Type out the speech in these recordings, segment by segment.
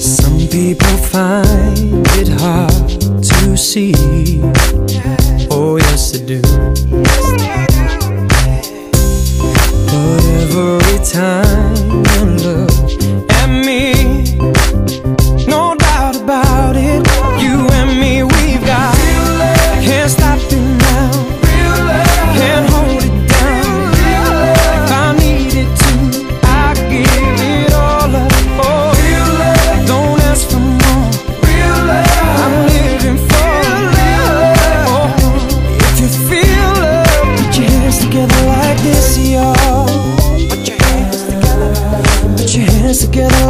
some people find it hard to see. Oh, yes, they do. together like this, yo. Put your hands together. Put your hands together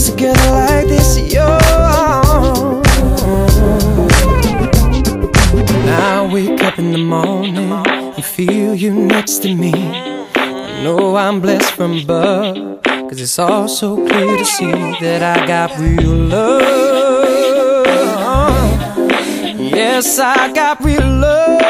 miss a girl like this, yo. I wake up in the morning and feel you next to me. I know I'm blessed from above Cause it's all so clear to see that I got real love. Yes, I got real love.